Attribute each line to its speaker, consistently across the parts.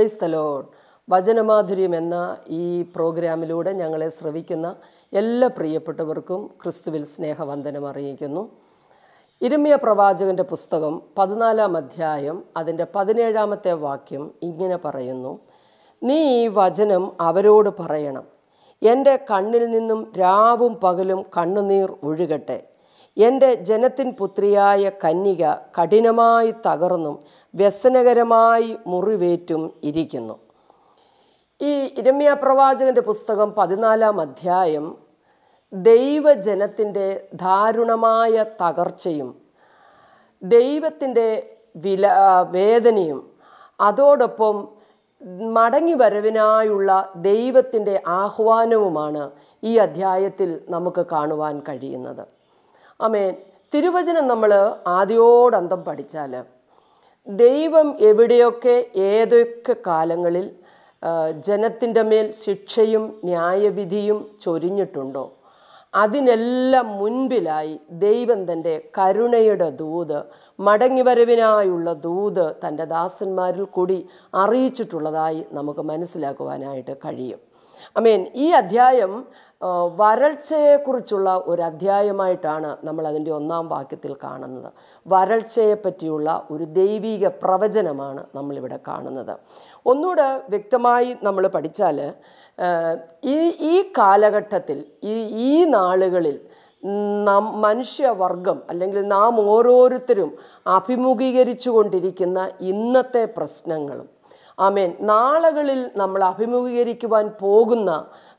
Speaker 1: Price തലോൺ വചനമാധുര്യം എന്ന ഈ പ്രോഗ്രാമിലൂടെ ഞങ്ങളെ ശ്രവിക്കുന്ന എല്ലാ പ്രിയപ്പെട്ടവർക്കും ക്രിസ്തുവിൽ സ്നേഹവന്ദനം അറിയിക്കുന്നു. ഇരുമ്യ പ്രവാചകന്റെ പുസ്തകം പതിനാലാം അധ്യായം അതിന്റെ പതിനേഴാമത്തെ വാക്യം ഇങ്ങനെ പറയുന്നു. നീ ഈ വചനം അവരോട് പറയണം. എന്റെ കണ്ണിൽ നിന്നും രാവും പകലും കണ്ണുനീർ ഒഴുകട്ടെ. എന്റെ ജനത്തിൻ പുത്രിയായ കന്യക കഠിനമായി തകർന്നും വ്യസനകരമായി മുറിവേറ്റും ഇരിക്കുന്നു. ഈ ഇരമ്യ പ്രവാചകന്റെ പുസ്തകം പതിനാലാം അധ്യായം ദൈവജനത്തിന്റെ ദാരുണമായ തകർച്ചയും ദൈവത്തിന്റെ വില വേദനയും അതോടൊപ്പം മടങ്ങി വരവിനായുള്ള ദൈവത്തിന്റെ ആഹ്വാനവുമാണ് ഈ അധ്യായത്തിൽ നമുക്ക് കാണുവാൻ കഴിയുന്നത്. അമേൻ തിരുവചനം നമ്മൾ ആദ്യോടന്തം പഠിച്ചാൽ ദൈവം എവിടെയൊക്കെ ഏതൊക്കെ കാലങ്ങളിൽ ജനത്തിന്റെ മേൽ ശിക്ഷയും ന്യായവിധിയും ചൊരിഞ്ഞിട്ടുണ്ടോ അതിനെല്ലാം മുൻപിലായി ദൈവം തന്റെ കരുണയുടെ ദൂത് മടങ്ങിവരവിനായുള്ള ദൂത് തന്റെ ദാസന്മാരിൽ കൂടി അറിയിച്ചിട്ടുള്ളതായി നമുക്ക് മനസ്സിലാക്കുവാനായിട്ട് കഴിയും. അമേൻ ഈ അധ്യായം വരൾച്ചയെക്കുറിച്ചുള്ള ഒരു അധ്യായമായിട്ടാണ് നമ്മൾ അതിന്റെ ഒന്നാം വാക്യത്തിൽ കാണുന്നത്. വരൾച്ചയെ പറ്റിയുള്ള ഒരു ദൈവീക പ്രവചനമാണ് നമ്മളിവിടെ കാണുന്നത്. ഒന്നുകൂടെ വ്യക്തമായി നമ്മൾ പഠിച്ചാൽ ഈ ഈ കാലഘട്ടത്തിൽ ഈ ഈ നാളുകളിൽ നാം മനുഷ്യവർഗം അല്ലെങ്കിൽ നാം ഓരോരുത്തരും അഭിമുഖീകരിച്ചു കൊണ്ടിരിക്കുന്ന ഇന്നത്തെ പ്രശ്നങ്ങളും ആമേൻ നാളുകളിൽ നമ്മൾ അഭിമുഖീകരിക്കുവാൻ പോകുന്ന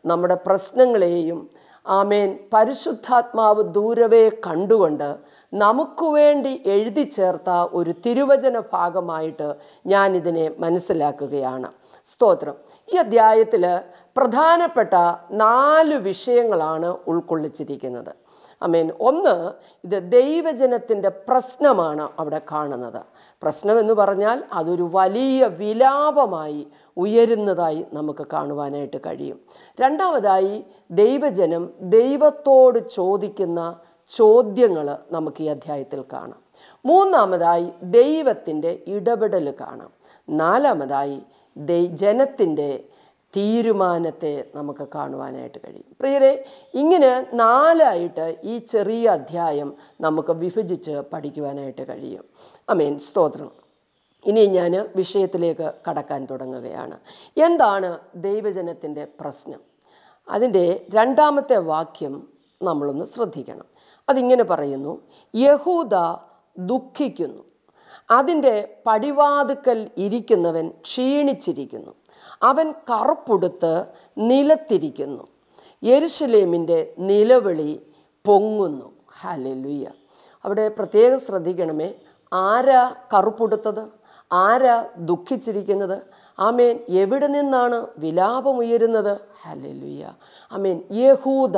Speaker 1: നമ്മുടെ പ്രശ്നങ്ങളെയും ആമേൻ പരിശുദ്ധാത്മാവ് ദൂരവേ കണ്ടുകൊണ്ട് നമുക്ക് വേണ്ടി എഴുതി ചേർത്ത ഒരു തിരുവചന ഭാഗമായിട്ട് ഞാനിതിനെ മനസ്സിലാക്കുകയാണ്. സ്തോത്രം. ഈ അധ്യായത്തിൽ പ്രധാനപ്പെട്ട നാല് വിഷയങ്ങളാണ് ഉൾക്കൊള്ളിച്ചിരിക്കുന്നത്. അമേൻ ഒന്ന് ഇത് ദൈവജനത്തിന്റെ പ്രശ്നമാണ് അവിടെ കാണുന്നത്. പ്രശ്നം എന്ന് പറഞ്ഞാൽ അതൊരു വലിയ വിലാപമായി ഉയരുന്നതായി നമുക്ക് കാണുവാനായിട്ട് കഴിയും. രണ്ടാമതായി ദൈവജനം ദൈവത്തോട് ചോദിക്കുന്ന ചോദ്യങ്ങൾ നമുക്ക് ഈ അധ്യായത്തിൽ കാണാം. മൂന്നാമതായി ദൈവത്തിന്റെ ഇടപെടൽ കാണാം. നാലാമതായി ദൈ ജനത്തിന്റെ തീരുമാനത്തെ നമുക്ക് കാണുവാനായിട്ട് കഴിയും. പ്രിയരെ ഇങ്ങനെ നാലായിട്ട് ഈ ചെറിയ അധ്യായം നമുക്ക് വിഭജിച്ച് പഠിക്കുവാനായിട്ട് കഴിയും. അമേൻ സ്തോത്രം. ഇനി ഞാൻ വിഷയത്തിലേക്ക് കടക്കാൻ തുടങ്ങുകയാണ്. എന്താണ് ദൈവജനത്തിന്റെ പ്രശ്നം? അതിന്റെ രണ്ടാമത്തെ വാക്യം നമ്മളൊന്ന് ശ്രദ്ധിക്കണം. അതിങ്ങനെ പറയുന്നു യഹൂദ ദുഃഖിക്കുന്നു. അതിന്റെ പടിവാതുക്കൽ ഇരിക്കുന്നവൻ ക്ഷീണിച്ചിരിക്കുന്നു. അവൻ കറുപ്പുടുത്ത് നിലത്തിരിക്കുന്നു. യെരുഷലേമിന്റെ നിലവിളി പൊങ്ങുന്നു. ഹലലുയ്യ അവിടെ പ്രത്യേകം ശ്രദ്ധിക്കണമേ ആരാ കറുപ്പുടുത്തത്? ആരാ ദുഃഖിച്ചിരിക്കുന്നത്? ആമേൻ. എവിടെ നിന്നാണ് വിലാപമുയരുന്നത് ഹലലുയ്യ ആമേൻ. യഹൂദ.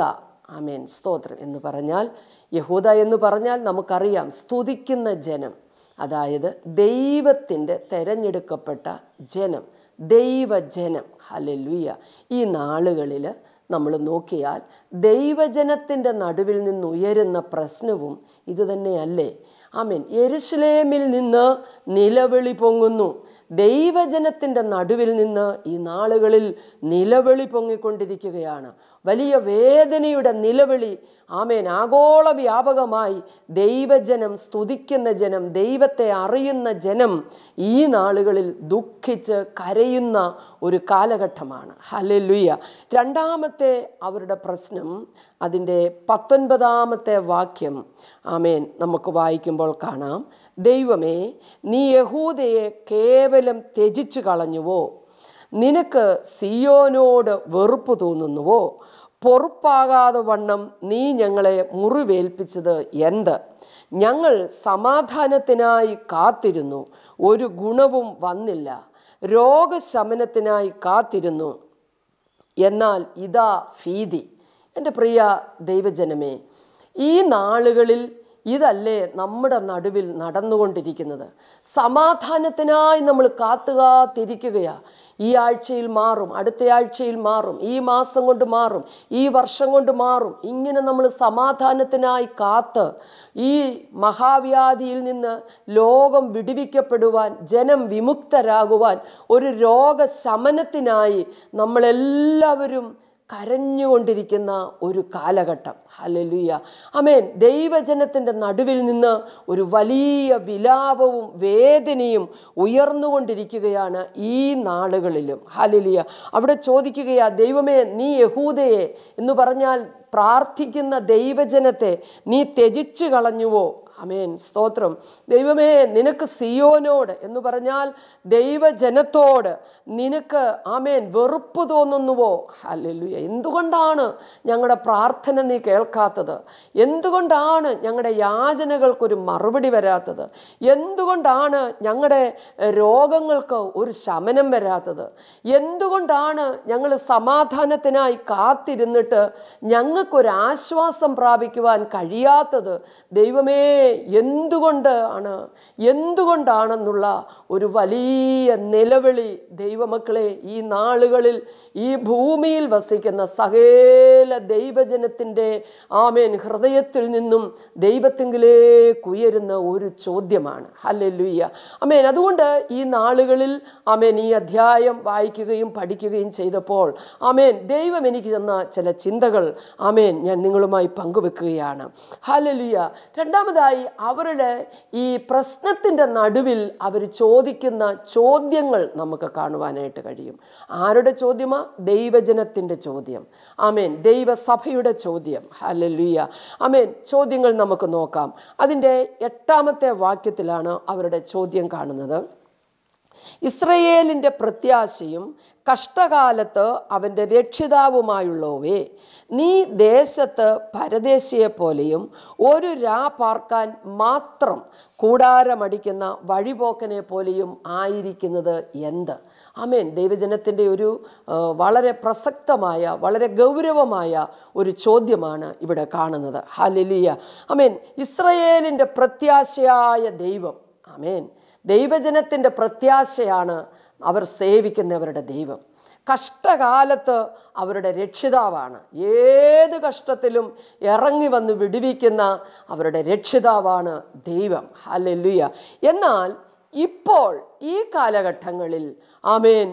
Speaker 1: ആമേൻ. സ്തോത്രം. എന്ന് പറഞ്ഞാൽ യഹൂദ എന്ന് പറഞ്ഞാൽ നമുക്കറിയാം സ്തുതിക്കുന്ന ജനം. അതായത് ദൈവത്തിന്റെ തെരഞ്ഞെടുക്കപ്പെട്ട ജനം. ദൈവജനം. ഹലലുയ്യ ഈ നാളുകളിൽ നമ്മൾ നോക്കിയാൽ ദൈവജനത്തിന്റെ നടുവിൽ നിന്നുയരുന്ന പ്രശ്നവും ഇത് തന്നെയല്ലേ? ആമീൻ. യെരുസലേമിൽ നിന്ന് നിലവിളി പൊങ്ങുന്നു. ദൈവജനത്തിന്റെ നടുവിൽ നിന്ന് ഈ നാളുകളിൽ നിലവിളി പൊങ്ങിക്കൊണ്ടിരിക്കുകയാണ്. വലിയ വേദനയുടെ നിലവിളി ആമേൻ ആഗോള വ്യാപകമായി ദൈവജനം സ്തുതിക്കുന്ന ജനം ദൈവത്തെ അറിയുന്ന ജനം ഈ നാളുകളിൽ ദുഃഖിച്ച് കരയുന്ന ഒരു കാലഘട്ടമാണ്. ഹലലുയ്യ രണ്ടാമത്തെ അവരുടെ പ്രശ്നം അതിന്റെ പത്തൊൻപതാമത്തെ വാക്യം ആമേൻ നമുക്ക് വായിക്കുമ്പോൾ കാണാം. ദൈവമേ നീ യഹൂദയെ കേവലം ത്യജിച്ചു കളഞ്ഞുവോ? നിനക്ക് സിയോനോട് വെറുപ്പ് തോന്നുന്നുവോ? പൊറുപ്പാകാതെ വണ്ണം നീ ഞങ്ങളെ മുറിവേൽപ്പിച്ചത് എന്ത്? ഞങ്ങൾ സമാധാനത്തിനായി കാത്തിരുന്നു ഒരു ഗുണവും വന്നില്ല രോഗശമനത്തിനായി കാത്തിരുന്നു. എന്നാൽ ഇതാ ഭീതി. എന്റെ പ്രിയ ദൈവജനമേ ഈ നാളുകളിൽ ഇതല്ലേ നമ്മുടെ നടുവിൽ നടന്നുകൊണ്ടിരിക്കുന്നത്. സമാധാനത്തിനായി നമ്മൾ കാത്തുകാത്തിരിക്കുകയാ. ഈ ആഴ്ചയിൽ മാറും അടുത്ത ആഴ്ചയിൽ മാറും ഈ മാസം കൊണ്ട് മാറും ഈ വർഷം കൊണ്ട് മാറും. ഇങ്ങനെ നമ്മൾ സമാധാനത്തിനായി കാത്ത് ഈ മഹാവ്യാധിയിൽ നിന്ന് ലോകം വിടുവിക്കപ്പെടുവാൻ ജനം വിമുക്തരാകുവാൻ ഒരു രോഗശമനത്തിനായി നമ്മളെല്ലാവരും കരഞ്ഞുകൊണ്ടിരിക്കുന്ന ഒരു കാലഘട്ടം. ഹലലുയ അമേൻ ദൈവജനത്തിന്റെ നടുവിൽ നിന്ന് ഒരു വലിയ വിലാപവും വേദനയും ഉയർന്നുകൊണ്ടിരിക്കുകയാണ് ഈ നാളുകളിലും. ഹലലിയ അവിടെ ചോദിക്കുകയാ ദൈവമേ നീ യഹൂദയെ എന്ന് പറഞ്ഞാൽ പ്രാർത്ഥിക്കുന്ന ദൈവജനത്തെ നീ ത്യജിച്ചു കളഞ്ഞുവോ? അമേൻ സ്തോത്രം. ദൈവമേ നിനക്ക് സിയോനോട് എന്ന് പറഞ്ഞാൽ ദൈവജനത്തോട് നിനക്ക് ആമേൻ വെറുപ്പ് തോന്നുന്നുവോ? ഹല്ലേലൂയ. എന്തുകൊണ്ടാണ് ഞങ്ങളുടെ പ്രാർത്ഥന നീ കേൾക്കാത്തത്? എന്തുകൊണ്ടാണ് ഞങ്ങളുടെ യാചനകൾക്കൊരു മറുപടി വരാത്തത്? എന്തുകൊണ്ടാണ് ഞങ്ങളുടെ രോഗങ്ങൾക്ക് ഒരു ശമനം വരാത്തത്? എന്തുകൊണ്ടാണ് ഞങ്ങൾ സമാധാനത്തിനായി കാത്തിരുന്നിട്ട് ഞങ്ങൾക്കൊരാശ്വാസം പ്രാപിക്കുവാൻ കഴിയാത്തത്? ദൈവമേ എന്തുകൊണ്ട് ആണ്? എന്തുകൊണ്ടാണെന്നുള്ള ഒരു വലിയ നിലവിളി ദൈവമക്കളെ ഈ നാളുകളിൽ ഈ ഭൂമിയിൽ വസിക്കുന്ന സകേല ദൈവജനത്തിന്റെ ആമേൻ ഹൃദയത്തിൽ നിന്നും ദൈവത്തെങ്കിലേക്ക് ഉയരുന്ന ഒരു ചോദ്യമാണ്. ഹല്ലുയ്യ അമേൻ അതുകൊണ്ട് ഈ നാളുകളിൽ അമേൻ ഈ അധ്യായം വായിക്കുകയും പഠിക്കുകയും ചെയ്തപ്പോൾ അമേൻ ദൈവം എനിക്ക് തന്ന ചില ചിന്തകൾ അമേൻ ഞാൻ നിങ്ങളുമായി പങ്കുവെക്കുകയാണ്. ഹല്ലേലൂയ രണ്ടാമതായി അവരുടെ ഈ പ്രശ്നത്തിന്റെ നടുവിൽ അവർ ചോദിക്കുന്ന ചോദ്യങ്ങൾ നമുക്ക് കാണുവാനായിട്ട് കഴിയും. ആരുടെ ചോദ്യമാണ് ദൈവജനത്തിന്റെ ചോദ്യം. ആമേൻ. ദൈവസഭയുടെ ചോദ്യം. ഹലലുയ ആമേൻ. ചോദ്യങ്ങൾ നമുക്ക് നോക്കാം. അതിന്റെ എട്ടാമത്തെ വാക്യത്തിലാണ് അവരുടെ ചോദ്യം കാണുന്നത്. ഇസ്രയേലിന്റെ പ്രത്യാശയും കഷ്ടകാലത്ത് അവന്റെ രക്ഷിതാവുമായുള്ളവേ നീ ദേശത്ത് പരദേശിയെ പോലെയും ഒരു രാ പാർക്കാൻ മാത്രം കൂടാരമടിക്കുന്ന വഴിപോക്കനെ പോലെയും ആയിരിക്കുന്നത് എന്ത്? അമേൻ ദൈവജനത്തിന്റെ ഒരു വളരെ പ്രസക്തമായ വളരെ ഗൗരവമായ ഒരു ചോദ്യമാണ് ഇവിടെ കാണുന്നത്. ഹലിലിയ അമേൻ ഇസ്രയേലിന്റെ പ്രത്യാശയായ ദൈവം അമേൻ ദൈവജനത്തിന്റെ പ്രത്യാശയാണ് അവർ സേവിക്കുന്നവരുടെ ദൈവം. കഷ്ടകാലത്ത് അവരുടെ രക്ഷിതാവാണ്. ഏത് കഷ്ടത്തിലും ഇറങ്ങി വന്ന് വിടുവിക്കുന്ന അവരുടെ രക്ഷിതാവാണ് ദൈവം. ഹല്ലേലൂയ. എന്നാൽ ഇപ്പോൾ ഈ കാലഘട്ടങ്ങളിൽ ആമേൻ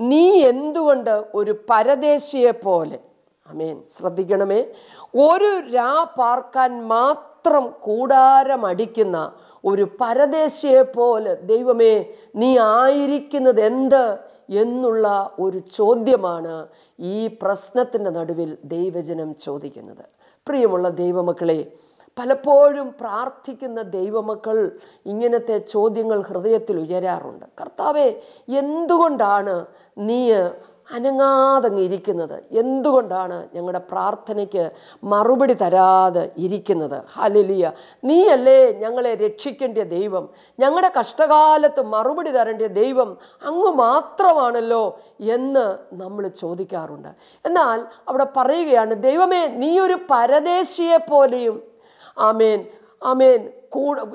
Speaker 1: നീ എന്തുകൊണ്ട് ഒരു പരദേശിയെ പോലെ അമേൻ ശ്രദ്ധിക്കണമേ ഒരു രാ പാർക്കാൻ മാത്രം കൂടാരമടിക്കുന്ന ഒരു പരദേശിയെ പോലെ ദൈവമേ നീ ആയിരിക്കുന്നത് എന്ത് എന്നുള്ള ഒരു ചോദ്യമാണ് ഈ പ്രശ്നത്തിന്റെ നടുവിൽ ദൈവജനം ചോദിക്കുന്നത്. പ്രിയമുള്ള ദൈവമക്കളെ പലപ്പോഴും പ്രാർത്ഥിക്കുന്ന ദൈവമക്കൾ ഇങ്ങനത്തെ ചോദ്യങ്ങൾ ഹൃദയത്തിൽ ഉയരാറുണ്ട്. കർത്താവെ എന്തുകൊണ്ടാണ് നീ അനങ്ങാതങ്ങ് ഇരിക്കുന്നത് എന്തുകൊണ്ടാണ് ഞങ്ങളുടെ പ്രാർത്ഥനയ്ക്ക് മറുപടി തരാതെ ഇരിക്കുന്നത്? ഹലിലിയ നീയല്ലേ ഞങ്ങളെ രക്ഷിക്കേണ്ട ദൈവം. ഞങ്ങളുടെ കഷ്ടകാലത്ത് മറുപടി തരേണ്ട ദൈവം അങ്ങ് മാത്രമാണല്ലോ എന്ന് നമ്മൾ ചോദിക്കാറുണ്ട്. എന്നാൽ അവിടെ പറയുകയാണ് ദൈവമേ നീ ഒരു പരദേശിയെ പോലെയും ആമേൻ. ആമേൻ.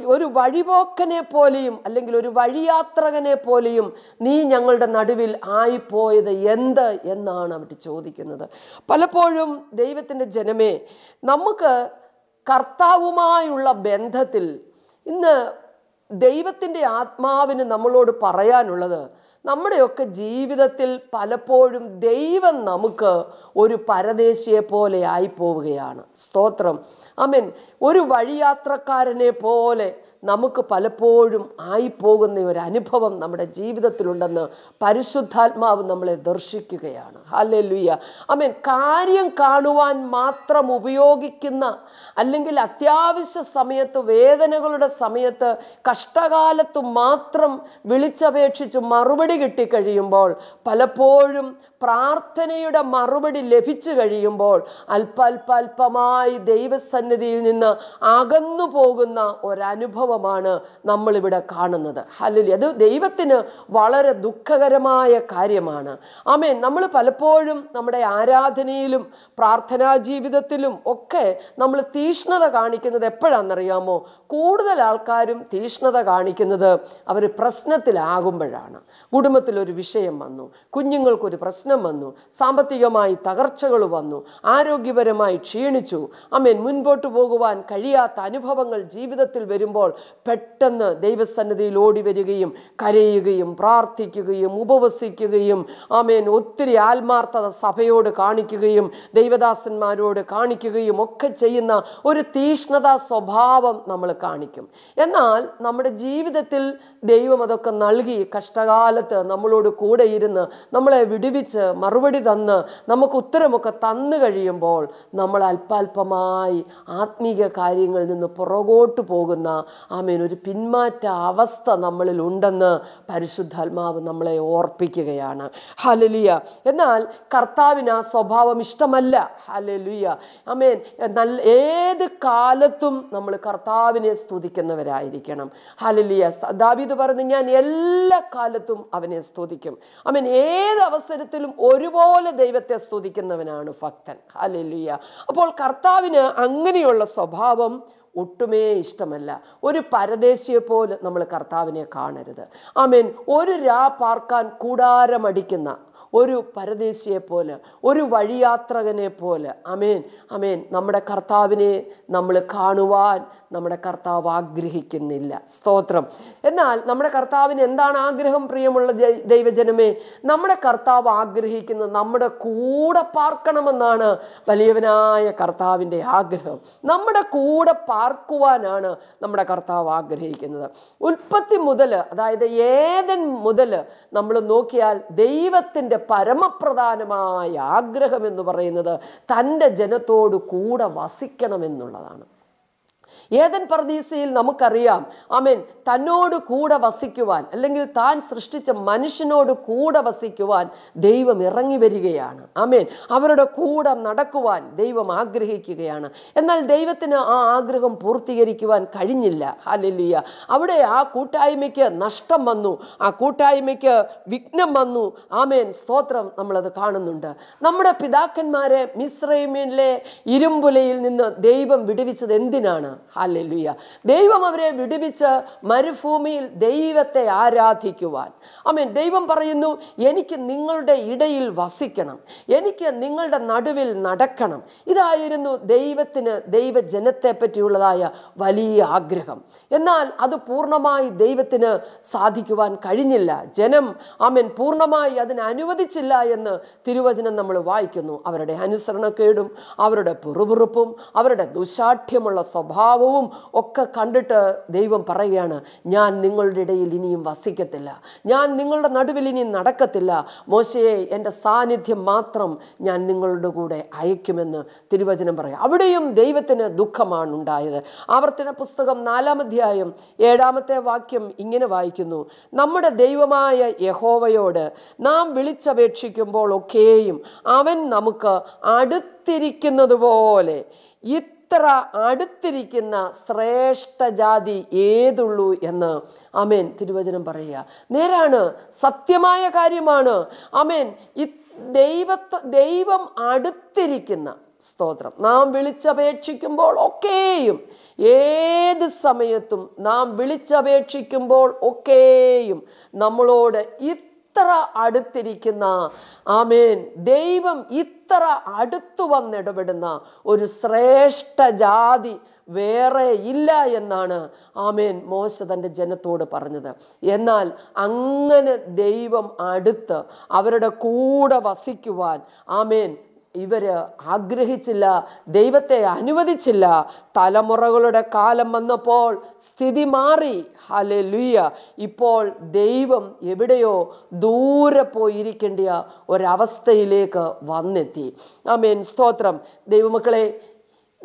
Speaker 1: ഒരു വഴിപോക്കനെ പോലെയും അല്ലെങ്കിൽ ഒരു വഴിയാത്രകനെ പോലെയും നീ ഞങ്ങളുടെ നടുവിൽ ആയിപ്പോയത് എന്ത് എന്നാണ് അവർ ചോദിക്കുന്നത്. പലപ്പോഴും ദൈവത്തിന്റെ ജനമേ നമുക്ക് കർത്താവുമായുള്ള ബന്ധത്തിൽ ഇന്ന് ദൈവത്തിന്റെ ആത്മാവിന് നമ്മളോട് പറയാനുള്ളത് നമ്മുടെയൊക്കെ ജീവിതത്തിൽ പലപ്പോഴും ദൈവം നമുക്ക് ഒരു പരദേശിയെ പോലെ ആയിപ്പോവുകയാണ് സ്തോത്രം. അമീൻ ഒരു വഴിയാത്രക്കാരനെ പോലെ നമുക്ക് പലപ്പോഴും ആയിപ്പോകുന്ന ഒരു അനുഭവം നമ്മുടെ ജീവിതത്തിലുണ്ടെന്ന് പരിശുദ്ധാത്മാവ് നമ്മളെ ദർശിക്കുകയാണ്. ഹല്ലേലൂയ. അമീൻ കാര്യം കാണുവാൻ മാത്രം ഉപയോഗിക്കുന്ന അല്ലെങ്കിൽ അത്യാവശ്യ സമയത്ത് വേദനകളുടെ സമയത്ത് കഷ്ടകാലത്ത് മാത്രം വിളിച്ചപേക്ഷിച്ച് മറുപടി കിട്ടിക്കഴിയുമ്പോൾ പലപ്പോഴും പ്രാർത്ഥനയുടെ മറുപടി ലഭിച്ചു കഴിയുമ്പോൾ അല്പ അല്പ അല്പമായി ദൈവസന്നിധിയിൽ നിന്ന് അകന്നു പോകുന്ന ഒരനുഭവം സംഭവമാണ് നമ്മളിവിടെ കാണുന്നത്. ഹല്ലേലൂയ. അത് ദൈവത്തിന് വളരെ ദുഃഖകരമായ കാര്യമാണ്. ആമേൻ. നമ്മൾ പലപ്പോഴും നമ്മുടെ ആരാധനയിലും പ്രാർത്ഥനാ ജീവിതത്തിലും ഒക്കെ നമ്മൾ തീഷ്ണത കാണിക്കുന്നത് എപ്പോഴാണെന്നറിയാമോ? കൂടുതൽ ആൾക്കാരും തീഷ്ണത കാണിക്കുന്നത് അവർ പ്രശ്നത്തിലാകുമ്പോഴാണ്. കുടുംബത്തിലൊരു വിഷയം വന്നു. കുഞ്ഞുങ്ങൾക്കൊരു പ്രശ്നം വന്നു. സാമ്പത്തികമായി തകർച്ചകൾ വന്നു. ആരോഗ്യപരമായി ക്ഷീണിച്ചു. അമ്മേൻ മുൻപോട്ട് പോകുവാൻ കഴിയാത്ത അനുഭവങ്ങൾ ജീവിതത്തിൽ വരുമ്പോൾ പെട്ടെന്ന് ദൈവസന്നിധിയിൽ ഓടി വരികയും കരയുകയും പ്രാർത്ഥിക്കുകയും ഉപവസിക്കുകയും ആമേൻ ഒത്തിരി ആത്മാർത്ഥത സഭയോട് കാണിക്കുകയും ദൈവദാസന്മാരോട് കാണിക്കുകയും ഒക്കെ ചെയ്യുന്ന ഒരു തീഷ്ണത സ്വഭാവം നമ്മൾ കാണിക്കും. എന്നാൽ നമ്മുടെ ജീവിതത്തിൽ ദൈവം അതൊക്കെ നൽകി കഷ്ടകാലത്ത് നമ്മളോട് കൂടെ ഇരുന്ന് നമ്മളെ വിടുവിച്ച് മറുപടി തന്ന് നമുക്ക് ഉത്തരമൊക്കെ തന്നു കഴിയുമ്പോൾ നമ്മൾ അല്പാൽപമായി ആത്മീയ കാര്യങ്ങളിൽ നിന്ന് പുറകോട്ട് പോകുന്ന ആമേൻ. ഒരു പിന്മാറ്റ അവസ്ഥ നമ്മളിൽ ഉണ്ടെന്ന് പരിശുദ്ധാത്മാവ് നമ്മളെ ഓർപ്പിക്കുകയാണ്. ഹലലിയ എന്നാൽ കർത്താവിന് ആ സ്വഭാവം ഇഷ്ടമല്ല. ഹലലിയ ആമേൻ. നല്ല ഏത് കാലത്തും നമ്മൾ കർത്താവിനെ സ്തുതിക്കുന്നവരായിരിക്കണം. ഹലലിയ ദാവീദ് പറഞ്ഞു ഞാൻ എല്ലാ കാലത്തും അവനെ സ്തുതിക്കും. ആമേൻ. ഏത് അവസരത്തിലും ഒരുപോലെ ദൈവത്തെ സ്തുതിക്കുന്നവനാണ് ഭക്തൻ. ഹലലിയ അപ്പോൾ കർത്താവിന് അങ്ങനെയുള്ള സ്വഭാവം ഒട്ടുമേ ഇഷ്ടമല്ല. ഒരു പരദേശിയെ പോലെ നമ്മൾ കർത്താവിനെ കാണരുത്. ആമേൻ. ഒരു രാ പാർക്കാൻ കൂടാരമടിക്കുന്ന ഒരു പരദേശിയെ പോലെ ഒരു വഴിയാത്രകനെ പോലെ. അമേൻ അമേൻ. നമ്മുടെ കർത്താവിനെ നമ്മൾ കാണുവാൻ നമ്മുടെ കർത്താവ് ആഗ്രഹിക്കുന്നില്ല. സ്തോത്രം. എന്നാൽ നമ്മുടെ കർത്താവിന് എന്താണ് ആഗ്രഹം പ്രിയമുള്ള ദൈവജനമേ? നമ്മുടെ കർത്താവ് ആഗ്രഹിക്കുന്നത് നമ്മുടെ കൂടെ പാർക്കണമെന്നാണ് വലിയവനായ കർത്താവിന്റെ ആഗ്രഹം. നമ്മുടെ കൂടെ പാർക്കുവാനാണ് നമ്മുടെ കർത്താവ് ആഗ്രഹിക്കുന്നത്. ഉൽപ്പത്തി മുതൽ അതായത് ഏതൻ മുതൽ നമ്മൾ നോക്കിയാൽ ദൈവത്തിന്റെ പരമപ്രധാനമായ ആഗ്രഹം എന്ന് പറയുന്നത് തന്റെ ജനത്തോട് കൂടെ വസിക്കണമെന്നുള്ളതാണ്. ഏതൻ പർദീസയിൽ നമുക്കറിയാം ആമേൻ തന്നോട് കൂടെ വസിക്കുവാൻ അല്ലെങ്കിൽ താൻ സൃഷ്ടിച്ച മനുഷ്യനോട് കൂടെ വസിക്കുവാൻ ദൈവം ഇറങ്ങി വരികയാണ്. ആമേൻ അവരുടെ കൂടെ നടക്കുവാൻ ദൈവം ആഗ്രഹിക്കുകയാണ്. എന്നാൽ ദൈവത്തിന് ആ ആഗ്രഹം പൂർത്തീകരിക്കുവാൻ കഴിഞ്ഞില്ല. ഹാലല്ലിയ. അവിടെ ആ കൂട്ടായ്മയ്ക്ക് നഷ്ടം വന്നു. ആ കൂട്ടായ്മയ്ക്ക് വിഘ്നം വന്നു. ആമേൻ സ്തോത്രം നമ്മളത് കാണുന്നുണ്ട്. നമ്മുടെ പിതാക്കന്മാരെ മിശ്രൈമിലെ ഇരുമ്പുലയിൽ നിന്ന് ദൈവം വിടുവിച്ചത് എന്തിനാണ്? ഹാലല്ലുയ ദൈവം അവരെ വിടുവിച്ച് മരുഭൂമിയിൽ ദൈവത്തെ ആരാധിക്കുവാൻ. ആമേൻ. ദൈവം പറയുന്നു എനിക്ക് നിങ്ങളുടെ ഇടയിൽ വസിക്കണം. എനിക്ക് നിങ്ങളുടെ നടുവിൽ നടക്കണം. ഇതായിരുന്നു ദൈവത്തിന് ദൈവജനത്തെ പറ്റിയുള്ളതായ വലിയ ആഗ്രഹം. എന്നാൽ അത് പൂർണമായി ദൈവത്തിന് സാധിക്കുവാൻ കഴിഞ്ഞില്ല. ജനം ആമേൻ പൂർണമായി അതിന് അനുവദിച്ചില്ല എന്ന് തിരുവചനം നമ്മൾ വായിക്കുന്നു. അവരുടെ അനുസരണക്കേടും അവരുടെ പുറുപുറുപ്പും അവരുടെ ദുശാഠ്യമുള്ള സ്വഭാവവും ഒക്കെ കണ്ടിട്ട് ദൈവം പറയുകയാണ് ഞാൻ നിങ്ങളുടെ ഇടയിൽ ഇനിയും വസിക്കത്തില്ല. ഞാൻ നിങ്ങളുടെ നടുവിൽ ഇനിയും നടക്കത്തില്ല. മോശയെ എന്റെ സാന്നിധ്യം മാത്രം ഞാൻ നിങ്ങളുടെ കൂടെ അയക്കുമെന്ന് തിരുവചനം പറയും. അവിടെയും ദൈവത്തിന് ദുഃഖമാണ് ഉണ്ടായത്. ആവർത്തന പുസ്തകം നാലാം അധ്യായം ഏഴാമത്തെ വാക്യം ഇങ്ങനെ വായിക്കുന്നു നമ്മുടെ ദൈവമായ യഹോവയോട് നാം വിളിച്ചപേക്ഷിക്കുമ്പോൾ ഒക്കെയും അവൻ നമുക്ക് അടുത്തിരിക്കുന്നത് പോലെ ഇത്ര അടുത്തിരിക്കുന്ന ശ്രേഷ്ഠ ജാതി ഏതുള്ളൂ എന്ന് അമേൻ തിരുവചനം പറയുക. നേരാണ് സത്യമായ കാര്യമാണ്. അമേൻ ഈ ദൈവത്വ ദൈവം അടുത്തിരിക്കുന്ന സ്തോത്രം. നാം വിളിച്ചപേക്ഷിക്കുമ്പോൾ ഒക്കെയും ഏത് സമയത്തും നാം വിളിച്ചപേക്ഷിക്കുമ്പോൾ ഒക്കെയും നമ്മളോട് ഇത്ര അടുത്തിരിക്കുന്ന ആമേൻ ദൈവം ഇത്ര അടുത്തു വന്നിടപെടുന്ന ഒരു ശ്രേഷ്ഠ ജാതി വേറെ ഇല്ല എന്നാണ് ആമേൻ മോശ തന്റെ ജനത്തോട് പറഞ്ഞത്. എന്നാൽ അങ്ങനെ ദൈവം അടുത്ത് അവരുടെ കൂടെ വസിക്കുവാൻ ആമേൻ ഇവർ ആഗ്രഹിച്ചില്ല ദൈവത്തെ അനുവദിച്ചില്ല. തലമുറകളുടെ കാലം വന്നപ്പോൾ സ്ഥിതി മാറി. ഹലെ ലുയ്യ ഇപ്പോൾ ദൈവം എവിടെയോ ദൂരെ പോയിരിക്കേണ്ട ഒരവസ്ഥയിലേക്ക് വന്നെത്തി. ആമേൻ. സ്തോത്രം. ദൈവമക്കളെ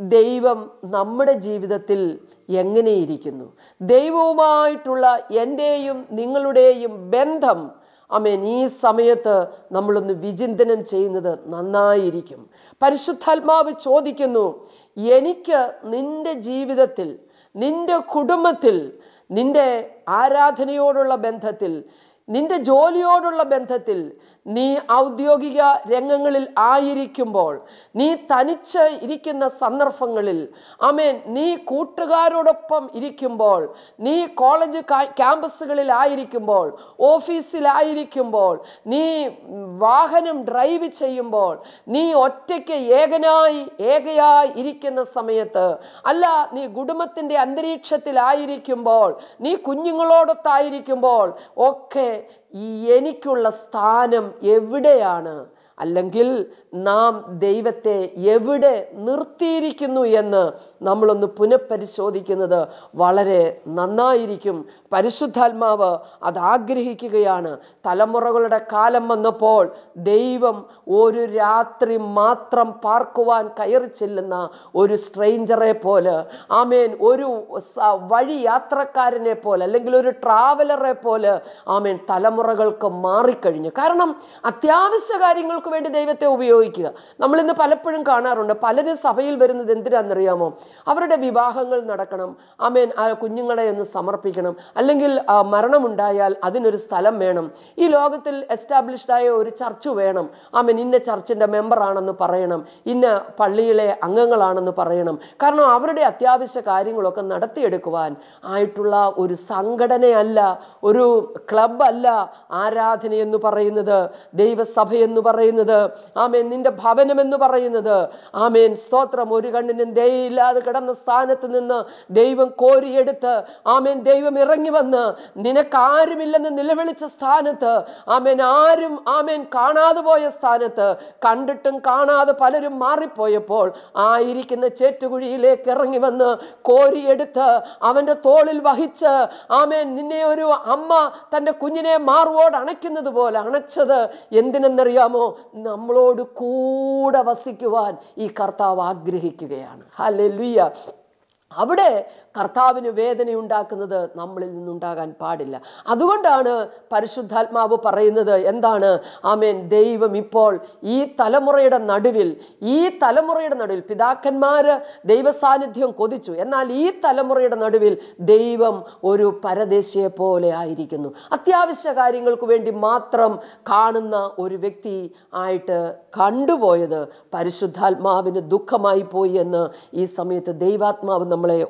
Speaker 1: ദൈവം നമ്മുടെ ജീവിതത്തിൽ എങ്ങനെയിരിക്കുന്നു? ദൈവവുമായിട്ടുള്ള എന്റെയും നിങ്ങളുടെയും ബന്ധം അമേൻ ഈ സമയത്ത് നമ്മളൊന്ന് വിചിന്തനം ചെയ്യുന്നത് നന്നായിരിക്കും. പരിശുദ്ധാത്മാവ് ചോദിക്കുന്നു എനിക്ക് നിന്റെ ജീവിതത്തിൽ നിന്റെ കുടുംബത്തിൽ നിന്റെ ആരാധനയോടുള്ള ബന്ധത്തിൽ നിന്റെ ജോലിയോടുള്ള ബന്ധത്തിൽ നീ ഔദ്യോഗിക രംഗങ്ങളിൽ ആയിരിക്കുമ്പോൾ നീ തനിച്ച് ഇരിക്കുന്ന സന്ദർഭങ്ങളിൽ അമേൻ നീ കൂട്ടുകാരോടൊപ്പം ഇരിക്കുമ്പോൾ നീ കോളേജ് ക്യാമ്പസുകളിൽ ആയിരിക്കുമ്പോൾ ഓഫീസിലായിരിക്കുമ്പോൾ നീ വാഹനം ഡ്രൈവ് ചെയ്യുമ്പോൾ നീ ഒറ്റയ്ക്ക് ഏകനായി ഏകയായി ഇരിക്കുന്ന സമയത്ത് അല്ല നീ കുടുംബത്തിന്റെ അന്തരീക്ഷത്തിലായിരിക്കുമ്പോൾ നീ കുഞ്ഞുങ്ങളോടൊത്തായിരിക്കുമ്പോൾ ഒക്കെ എനിക്കുള്ള സ്ഥാനം എവിടെയാണ്? അല്ലെങ്കിൽ നാം ദൈവത്തെ എവിടെ നിർത്തിയിരിക്കുന്നു എന്ന് നമ്മളൊന്ന് പുനഃപരിശോധിക്കുന്നത് വളരെ നന്നായിരിക്കും. പരിശുദ്ധാത്മാവ് അത് ആഗ്രഹിക്കുകയാണ്. തലമുറകളുടെ കാലം വന്നപ്പോൾ ദൈവം ഒരു രാത്രി മാത്രം പാർക്കുവാൻ കയറി ചെല്ലുന്ന ഒരു സ്ട്രെയിഞ്ചറെ പോലെ ആമേൻ ഒരു വഴി യാത്രക്കാരനെ പോലെ അല്ലെങ്കിൽ ഒരു ട്രാവലറെ പോലെ ആമേൻ തലമുറകൾക്ക് മാറിക്കഴിഞ്ഞു. കാരണം അത്യാവശ്യ കാര്യങ്ങൾക്ക് വേണ്ടി ദൈവത്തെ ഉപയോഗിക്കുക. നമ്മളിന്ന് പലപ്പോഴും കാണാറുണ്ട് പലരും സഭയിൽ വരുന്നത് എന്തിനാണെന്നറിയാമോ? അവരുടെ വിവാഹങ്ങൾ നടക്കണം. ആമേൻ. ആ കുഞ്ഞുങ്ങളെ ഒന്ന് സമർപ്പിക്കണം. അല്ലെങ്കിൽ മരണമുണ്ടായാൽ അതിനൊരു സ്ഥലം വേണം. ഈ ലോകത്തിൽ എസ്റ്റാബ്ലിഷ്ഡായ ഒരു ചർച്ച് വേണം. ആമേൻ. ഇന്ന ചർച്ചിന്റെ മെമ്പറാണെന്ന് പറയണം. ഇന്ന പള്ളിയിലെ അംഗങ്ങളാണെന്ന് പറയണം. കാരണം അവരുടെ അത്യാവശ്യ കാര്യങ്ങളൊക്കെ നടത്തിയെടുക്കുവാൻ ആയിട്ടുള്ള ഒരു സംഘടനയല്ല ഒരു ക്ലബ്ബല്ല ആരാധന എന്ന് പറയുന്നത് ദൈവസഭ എന്ന് പറയുന്നത്. ആമേൻ. നിന്റെ ഭവനമെന്ന് പറയുന്നത്. ആമേൻ. സ്തോത്രം. ഒരു കണ്ണിനും ദയയില്ലാതെ കിടന്ന സ്ഥാനത്ത് നിന്ന് ദൈവം കോരിയെടുത്ത് ആമേൻ ദൈവം ഇറങ്ങി വന്ന് നിനക്ക് ആരുമില്ലെന്ന് നിലവിളിച്ച സ്ഥാനത്ത് ആമേൻ ആരും ആമേൻ കാണാതെ പോയ സ്ഥാനത്ത് കണ്ടിട്ടും കാണാതെ പലരും മാറിപ്പോയപ്പോൾ ആയിരിക്കുന്ന ചേറ്റുകുഴിയിലേക്ക് ഇറങ്ങി വന്ന് കോരിയെടുത്ത് അവന്റെ തോളിൽ വഹിച്ച് ആമേൻ നിന്നെ ഒരു അമ്മ തന്റെ കുഞ്ഞിനെ മാറുവോട് അണയ്ക്കുന്നത് പോലെ അണച്ചത് എന്തിനെന്നറിയാമോ? നമ്മളോട് കൂടെ വസിക്കുവാൻ ഈ കർത്താവ് ആഗ്രഹിക്കുകയാണ്. ഹല്ലേലൂയ. അവിടെ കർത്താവിന് വേദനയുണ്ടാക്കുന്നത് നമ്മളിൽ നിന്നുണ്ടാകാൻ പാടില്ല. അതുകൊണ്ടാണ് പരിശുദ്ധാത്മാവ് പറയുന്നത് എന്താണ്? ആമേൻ. ദൈവം ഇപ്പോൾ ഈ തലമുറയുടെ നടുവിൽ ഈ തലമുറയുടെ നടുവിൽ പിതാക്കന്മാർ ദൈവസാന്നിധ്യം കൊതിച്ചു. എന്നാൽ ഈ തലമുറയുടെ നടുവിൽ ദൈവം ഒരു പരദേശിയെ പോലെ ആയിരിക്കുന്നു. അത്യാവശ്യ കാര്യങ്ങൾക്ക് വേണ്ടി മാത്രം കാണുന്ന ഒരു വ്യക്തി ആയിട്ട് കണ്ടുപോയത് പരിശുദ്ധാത്മാവിന് ദുഃഖമായി പോയി എന്ന് ഈ സമയത്ത് ദൈവാത്മാവ് നമ്മളെ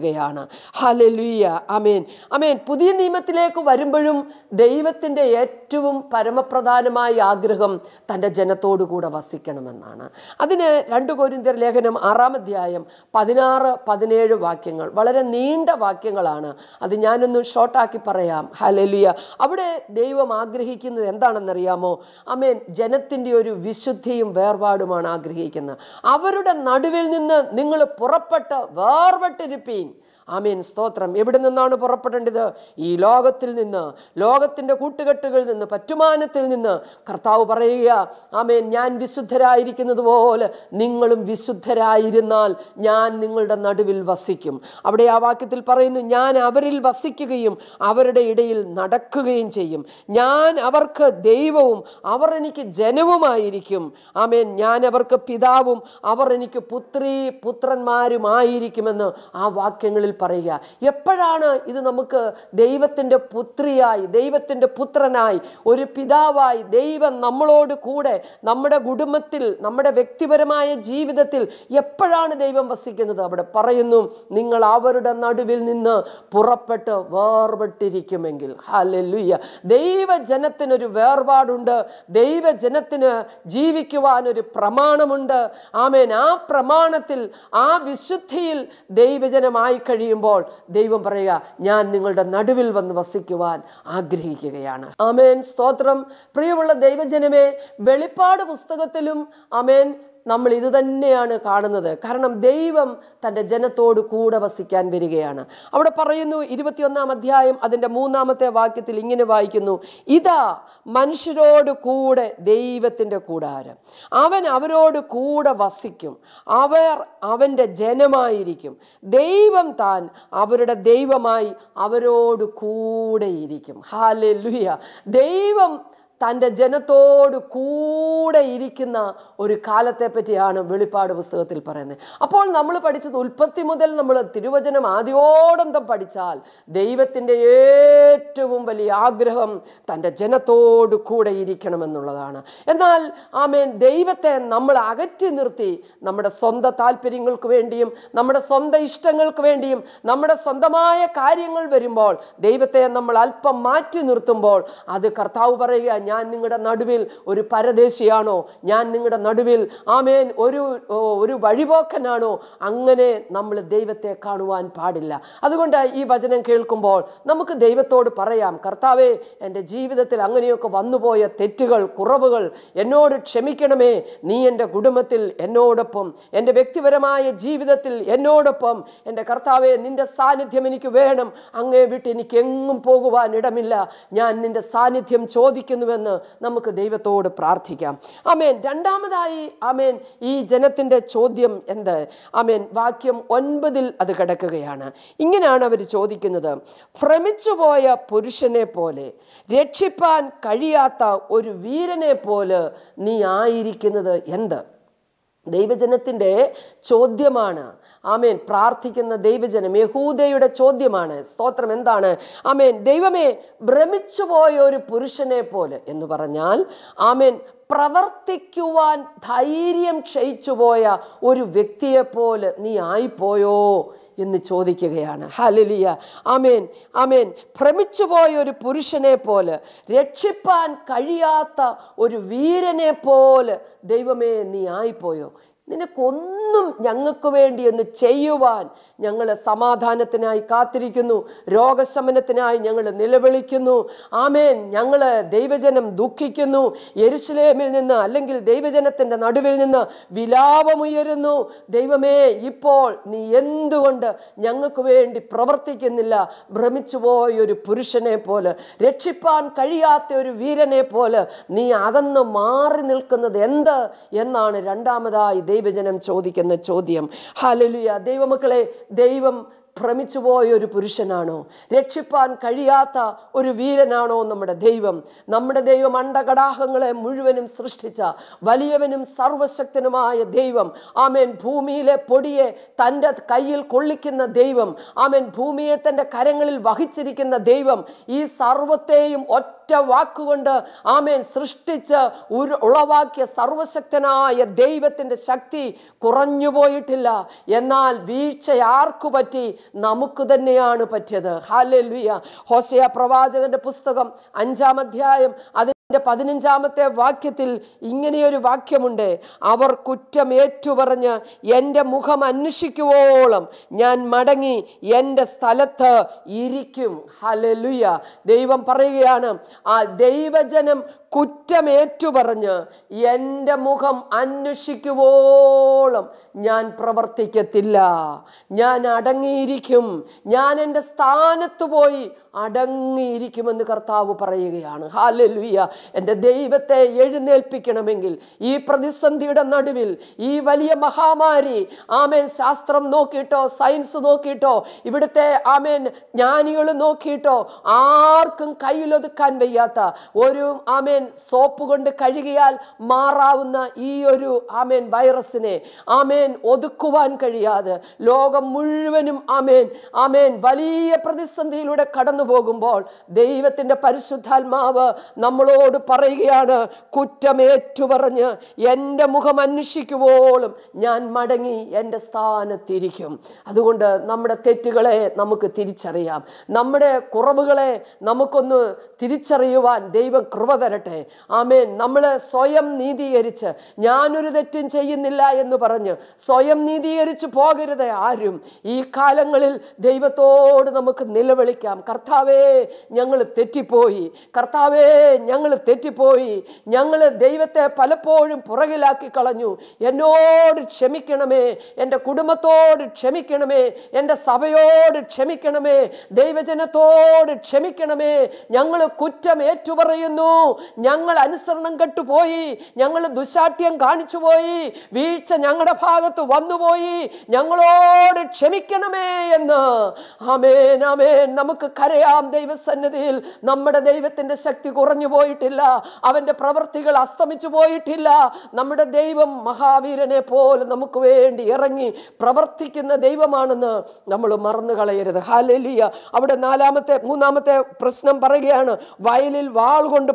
Speaker 1: ഓർപ്പിക്കുകയാണ് ഹലലുയ്യ അമേൻ അമേൻ പുതിയ നിയമത്തിലേക്ക് വരുമ്പോഴും ദൈവത്തിന്റെ ഏറ്റവും പരമപ്രധാനമായ ആഗ്രഹം തന്റെ ജനത്തോടു കൂടെ വസിക്കണമെന്നാണ്. അതിന് രണ്ട് കോരിന്തർ ലേഖനം ആറാം അധ്യായം പതിനാറ് പതിനേഴ് വാക്യങ്ങൾ. വളരെ നീണ്ട വാക്യങ്ങളാണ്. അത് ഞാനൊന്ന് ഷോർട്ടാക്കി പറയാം. ഹലലുയ അവിടെ ദൈവം ആഗ്രഹിക്കുന്നത് എന്താണെന്നറിയാമോ? അമേൻ ജനത്തിന്റെ ഒരു വിശുദ്ധിയും വേർപാടുമാണ് ആഗ്രഹിക്കുന്നത്. അവരുടെ നടുവിൽ നിന്ന് നിങ്ങൾ പുറപ്പെട്ട് വേർപെട്ടിരിപ്പീൻ. ആമീൻ. സ്തോത്രം. എവിടെ നിന്നാണ് പുറപ്പെടേണ്ടത്? ഈ ലോകത്തിൽ നിന്ന് ലോകത്തിന്റെ കൂട്ടുകെട്ടുകളിൽ നിന്ന് പറ്റുമാനത്തിൽ നിന്ന് കർത്താവ് പറയുക ആമേൻ ഞാൻ വിശുദ്ധരായിരിക്കുന്നത് പോലെ നിങ്ങളും വിശുദ്ധരായിരുന്നാൽ ഞാൻ നിങ്ങളുടെ നടുവിൽ വസിക്കും. അവിടെ ആ വാക്യത്തിൽ പറയുന്നു ഞാൻ അവരിൽ വസിക്കുകയും അവരുടെ ഇടയിൽ നടക്കുകയും ചെയ്യും. ഞാൻ അവർക്ക് ദൈവവും അവർ എനിക്ക് ജനവുമായിരിക്കും. ആമേൻ ഞാൻ അവർക്ക് പിതാവും അവർ എനിക്ക് പുത്രി പുത്രന്മാരുമായിരിക്കുമെന്ന് ആ വാക്യങ്ങളിൽ പറയുക. എപ്പോഴാണ് ഇത് നമുക്ക് ദൈവത്തിന്റെ പുത്രിയായി ദൈവത്തിന്റെ പുത്രനായി ഒരു പിതാവായി ദൈവം നമ്മളോട് കൂടെ നമ്മുടെ കുടുംബത്തിൽ നമ്മുടെ വ്യക്തിപരമായ ജീവിതത്തിൽ എപ്പോഴാണ് ദൈവം വസിക്കുന്നത്? അവിടെ പറയുന്നു നിങ്ങൾ അവരുടെ നടുവിൽ നിന്ന് പുറപ്പെട്ട് വേർപെട്ടിരിക്കുമെങ്കിൽ. ഹാലല്ലുയ്യ ദൈവജനത്തിനൊരു വേർപാടുണ്ട്. ദൈവജനത്തിന് ജീവിക്കുവാനൊരു പ്രമാണമുണ്ട്. ആമേൻ. ആ പ്രമാണത്തിൽ ആ വിശുദ്ധിയിൽ ദൈവജനമായി കഴിയുമ്പോൾ ദൈവം പറയുക ഞാൻ നിങ്ങളുടെ നടുവിൽ വന്ന് വസിക്കുവാൻ ആഗ്രഹിക്കുകയാണ്. അമേൻ സ്തോത്രം. പ്രിയമുള്ള ദൈവജനമേ വെളിപ്പാട് പുസ്തകത്തിലും ആമേൻ നമ്മൾ ഇത് തന്നെയാണ് കാണുന്നത്. കാരണം ദൈവം തന്റെ ജനത്തോട് കൂടെ വസിക്കാൻ വരികയാണ്. അവിടെ പറയുന്നു ഇരുപത്തിയൊന്നാം അധ്യായം അതിന്റെ മൂന്നാമത്തെ വാക്യത്തിൽ ഇങ്ങനെ വായിക്കുന്നു. ഇതാ മനുഷ്യരോട് കൂടെ ദൈവത്തിന്റെ കൂടാരം. അവൻ അവരോട് കൂടെ വസിക്കും. അവർ അവന്റെ ജനമായിരിക്കും. ദൈവം താൻ അവരുടെ ദൈവമായി അവരോട് കൂടെയിരിക്കും ഹാലെ ദൈവം തന്റെ ജനത്തോട് കൂടെ ഇരിക്കുന്ന ഒരു കാലത്തെ പറ്റിയാണ് വെളിപ്പാട് പുസ്തകത്തിൽ പറയുന്നത്. അപ്പോൾ നമ്മൾ പഠിച്ചത് ഉൽപ്പത്തി മുതൽ നമ്മൾ തിരുവചനം ആദ്യോടന്തം പഠിച്ചാൽ ദൈവത്തിന്റെ ഏറ്റവും വലിയ ആഗ്രഹം തന്റെ ജനത്തോട് കൂടെ ഇരിക്കണമെന്നുള്ളതാണ്. എന്നാൽ ആമേൻ ദൈവത്തെ നമ്മൾ അകറ്റി നിർത്തി നമ്മുടെ സ്വന്തം താല്പര്യങ്ങൾക്ക് വേണ്ടിയും നമ്മുടെ സ്വന്തം ഇഷ്ടങ്ങൾക്ക് വേണ്ടിയും നമ്മുടെ സ്വന്തമായ കാര്യങ്ങൾ വരുമ്പോൾ ദൈവത്തെ നമ്മൾ അല്പം മാറ്റി നിർത്തുമ്പോൾ അത് കർത്താവ് പറയുക ഞാൻ നിങ്ങളുടെ നടുവിൽ ഒരു പരദേശിയാണോ? ഞാൻ നിങ്ങളുടെ നടുവിൽ ആമേൻ ഒരു ഒരു വഴിപോക്കനാണോ? അങ്ങനെ നമ്മൾ ദൈവത്തെ കാണുവാൻ പാടില്ല. അതുകൊണ്ട് ഈ വചനം കേൾക്കുമ്പോൾ നമുക്ക് ദൈവത്തോട് പറയാം കർത്താവേ എന്റെ ജീവിതത്തിൽ അങ്ങനെയൊക്കെ വന്നുപോയ തെറ്റുകൾ കുറവുകൾ എന്നോട് ക്ഷമിക്കണമേ. നീ എന്റെ കുടുംബത്തിൽ എന്നോടൊപ്പം എന്റെ വ്യക്തിപരമായ ജീവിതത്തിൽ എന്നോടൊപ്പം എന്റെ കർത്താവെ നിന്റെ സാന്നിധ്യം എനിക്ക് വേണം. അങ്ങേ വിട്ട് എനിക്ക് എങ്ങും പോകുവാൻ ഇടമില്ല. ഞാൻ നിന്റെ സാന്നിധ്യം ചോദിക്കുന്നുവെന്ന് നമുക്ക് ദൈവത്തോട് പ്രാർത്ഥിക്കാം. ആമേൻ. രണ്ടാമതായി ആമേൻ ഈ ജനത്തിന്റെ ചോദ്യം എന്ത്? ആമേൻ വാക്യം ഒൻപതിൽ അത് കിടക്കുകയാണ്. ഇങ്ങനെയാണ് അവർ ചോദിക്കുന്നത്. ഭ്രമിച്ചുപോയ പുരുഷനെ പോലെ രക്ഷിപ്പാൻ കഴിയാത്ത ഒരു വീരനെ പോലെ നീ ആയിരിക്കുന്നത് എന്ത്? ദൈവജനത്തിന്റെ ചോദ്യമാണ്. ആമേൻ. പ്രാർത്ഥിക്കുന്ന ദൈവജനം യഹൂദയുടെ ചോദ്യമാണ്. സ്തോത്രം എന്താണ്? ആമേൻ. ദൈവമേ ഭ്രമിച്ചു പോയ ഒരു പുരുഷനെ പോലെ എന്ന് പറഞ്ഞാൽ ആമേൻ പ്രവർത്തിക്കുവാൻ ധൈര്യം ക്ഷയിച്ചുപോയ ഒരു വ്യക്തിയെപ്പോലെ നീ ആയിപ്പോയോ? എന്ന് ചോദിക്കുകയാണ്. ഹാലലിയ അമേൻ ആമേൻ ഭ്രമിച്ചുപോയ ഒരു പുരുഷനെ പോലെ രക്ഷിപ്പാൻ കഴിയാത്ത ഒരു വീരനെ പോലെ ദൈവമേ നീ ആയിപ്പോയോ? നിനക്കൊന്നും ഞങ്ങൾക്ക് വേണ്ടി ഒന്ന് ചെയ്യുവാൻ ഞങ്ങൾ സമാധാനത്തിനായി കാത്തിരിക്കുന്നു. രോഗശമനത്തിനായി ഞങ്ങൾ നിലവിളിക്കുന്നു. ആമേൻ. ഞങ്ങൾ ദൈവജനം ദുഃഖിക്കുന്നു. എരുസലേമിൽ നിന്ന് അല്ലെങ്കിൽ ദൈവജനത്തിന്റെ നടുവിൽ നിന്ന് വിലാപമുയരുന്നു. ദൈവമേ ഇപ്പോൾ നീ എന്തുകൊണ്ട് ഞങ്ങൾക്ക് വേണ്ടി പ്രവർത്തിക്കുന്നില്ല? ഭ്രമിച്ചുപോയ ഒരു പുരുഷനെ പോലെ രക്ഷിപ്പാൻ കഴിയാത്ത ഒരു വീരനെ പോലെ നീ അകന്ന് മാറി നിൽക്കുന്നത് എന്ത്? എന്നാണ് രണ്ടാമതായി ദൈവജനം ചോദിക്കുന്ന ചോദ്യം. ഹാലലുയ ദൈവമക്കളെ ദൈവം ഭ്രമിച്ചുപോയ ഒരു പുരുഷനാണോ? രക്ഷിപ്പാൻ കഴിയാത്ത ഒരു വീരനാണോ നമ്മുടെ ദൈവം? നമ്മുടെ ദൈവം അണ്ടകടാഹങ്ങളെ മുഴുവനും സൃഷ്ടിച്ച വലിയവനും സർവശക്തനുമായ ദൈവം. ആമേൻ. ഭൂമിയിലെ പൊടിയെ തന്റെ കയ്യിൽ കൊള്ളിക്കുന്ന ദൈവം. ആമേൻ. ഭൂമിയെ തന്റെ കരങ്ങളിൽ വഹിച്ചിരിക്കുന്ന ദൈവം. ഈ സർവത്തെയും ഒറ്റ വാക്കുകൊണ്ട് ആമേൻ സൃഷ്ടിച്ച് ഒരു ഉളവാക്കിയ സർവശക്തനായ ദൈവത്തിന്റെ ശക്തി കുറഞ്ഞു പോയിട്ടില്ല. എന്നാൽ വീഴ്ച ആർക്കു പറ്റി നമുക്ക് തന്നെയാണ് പറ്റിയത്. ഹാലെല്ലുയ. ഹോസയ പ്രവാചകന്റെ പുസ്തകം അഞ്ചാം അധ്യായം അതിന്റെ പതിനഞ്ചാമത്തെ വാക്യത്തിൽ ഇങ്ങനെയൊരു വാക്യമുണ്ട്. അവർ കുറ്റം ഏറ്റുപറഞ്ഞ് എന്റെ മുഖം അന്വേഷിക്കുവോളം ഞാൻ മടങ്ങി എന്റെ സ്ഥലത്ത് ഇരിക്കും. ഹലലുയ ദൈവം പറയുകയാണ് ആ ദൈവജനം കുറ്റം ഏറ്റുപറഞ്ഞ് എന്റെ മുഖം അന്വേഷിക്കുവോളം ഞാൻ പ്രവർത്തിക്കത്തില്ല. ഞാൻ അടങ്ങിയിരിക്കും. ഞാൻ എന്റെ സ്ഥാനത്ത് പോയി അടങ്ങിയിരിക്കുമെന്ന് കർത്താവ് പറയുകയാണ്. ഹാലലുയ്യ എന്റെ ദൈവത്തെ എഴുന്നേൽപ്പിക്കണമെങ്കിൽ ഈ പ്രതിസന്ധിയുടെ നടുവിൽ ഈ വലിയ മഹാമാരി ആമേൻ ശാസ്ത്രം നോക്കിയിട്ടോ സയൻസ് നോക്കിയിട്ടോ ഇവിടുത്തെ ആമേൻ ജ്ഞാനികൾ നോക്കിയിട്ടോ ആർക്കും കയ്യിലൊതുക്കാൻ വയ്യാത്ത ഒരു ആമേൻ സോപ്പ് കൊണ്ട് കഴുകിയാൽ മാറാവുന്ന ഈ ഒരു ആമേൻ വൈറസിനെ ആമേൻ ഒതുക്കുവാൻ കഴിയാതെ ലോകം മുഴുവനും ആമേൻ ആമേൻ വലിയ പ്രതിസന്ധിയിലൂടെ കടന്നു പോകുമ്പോൾ ദൈവത്തിന്റെ പരിശുദ്ധാത്മാവ് നമ്മളോട് പറയുകയാണ് കുറ്റമേറ്റുപറഞ്ഞ് എന്റെ മുഖം അന്വേഷിക്കുവോളും ഞാൻ മടങ്ങി എന്റെ സ്ഥാനത്തിരിക്കും. അതുകൊണ്ട് നമ്മുടെ തെറ്റുകളെ നമുക്ക് തിരിച്ചറിയാം. നമ്മുടെ കുറവുകളെ നമുക്കൊന്ന് തിരിച്ചറിയുവാൻ ദൈവം കൃപ തരട്ടെ. ആമേൻ. നമ്മൾ സ്വയം നീതീകരിച്ച് ഞാനൊരു തെറ്റും ചെയ്യുന്നില്ല എന്ന് പറഞ്ഞ് സ്വയം നീതീകരിച്ച് പോകരുത് ആരും. ഈ കാലങ്ങളിൽ ദൈവത്തോട് നമുക്ക് നിലവിളിക്കാം. കർത്താവേ ഞങ്ങൾ തെറ്റിപ്പോയി. കർത്താവേ ഞങ്ങൾ തെറ്റിപ്പോയി. ഞങ്ങൾ ദൈവത്തെ പലപ്പോഴും പുറകിലാക്കി കളഞ്ഞു. എന്നോട് ക്ഷമിക്കണമേ. എന്റെ കുടുംബത്തോട് ക്ഷമിക്കണമേ. എന്റെ സഭയോട് ക്ഷമിക്കണമേ. ദൈവജനത്തോട് ക്ഷമിക്കണമേ. ഞങ്ങൾ കുറ്റം ഏറ്റുപറയുന്നു. ഞങ്ങൾ അനുസരണം കെട്ടുപോയി ഞങ്ങൾ ദുശാഠ്യം കാണിച്ചു പോയി വീഴ്ച ഞങ്ങളുടെ ഭാഗത്ത് വന്നുപോയി ഞങ്ങളോട് ക്ഷമിക്കണമേ എന്ന്. ആമേൻ ആമേൻ. നമുക്ക് കരയാം ദൈവസന്നിധിയിൽ. നമ്മുടെ ദൈവത്തിന്റെ ശക്തി കുറഞ്ഞു പോയിട്ടില്ല. അവന്റെ പ്രവൃത്തികൾ അസ്തമിച്ചു പോയിട്ടില്ല. നമ്മുടെ ദൈവം മഹാവീരനെ പോലെ നമുക്ക് വേണ്ടി ഇറങ്ങി പ്രവർത്തിക്കുന്ന ദൈവമാണെന്ന് നമ്മൾ മറന്നു കളയരുത്. ഹാലലിയ അവിടെ നാലാമത്തെ മൂന്നാമത്തെ പ്രശ്നം പറയുകയാണ് വയലിൽ വാൾ കൊണ്ട്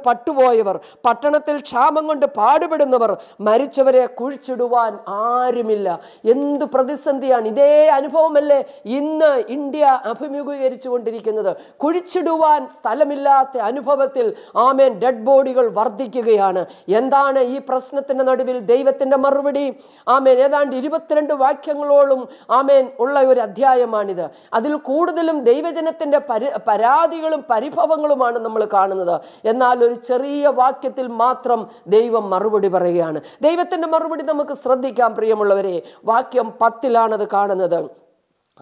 Speaker 1: പട്ടുപോയവർ പട്ടണത്തിൽ ക്ഷാമം കൊണ്ട് പാടുപെടുന്നവർ മരിച്ചവരെ കുഴിച്ചിടുവാൻ ആരുമില്ല. എന്ത് പ്രതിസന്ധിയാണ് ഇതേ അനുഭവമല്ലേ ഇന്ന് ഇന്ത്യ അഭിമുഖീകരിച്ചു കൊണ്ടിരിക്കുന്നത്. കുഴിച്ചിടുവാൻ സ്ഥലമില്ലാത്ത അനുഭവത്തിൽ ആമേൻ ഡെഡ് ബോഡികൾ വർദ്ധിക്കുകയാണ്. എന്താണ് ഈ പ്രശ്നത്തിന്റെ നടുവിൽ ദൈവത്തിന്റെ മറുപടി? ആമേൻ. ഏതാണ്ട് ഇരുപത്തിരണ്ട് വാക്യങ്ങളോളം ആമേൻ ഉള്ള ഒരു അധ്യായമാണിത്. അതിൽ കൂടുതലും ദൈവജനത്തിന്റെ പരി പരാതികളും പരിഭവങ്ങളുമാണ് നമ്മൾ കാണുന്നത്. എന്നാൽ ഒരു ചെറിയ വാക്യത്തിൽ മാത്രം ദൈവം മറുപടി പറയുകയാണ്. ദൈവത്തിന്റെ മറുപടി നമുക്ക് ശ്രദ്ധിക്കാം പ്രിയമുള്ളവരെ. വാക്യം പത്തിലാണത് കാണുന്നത്.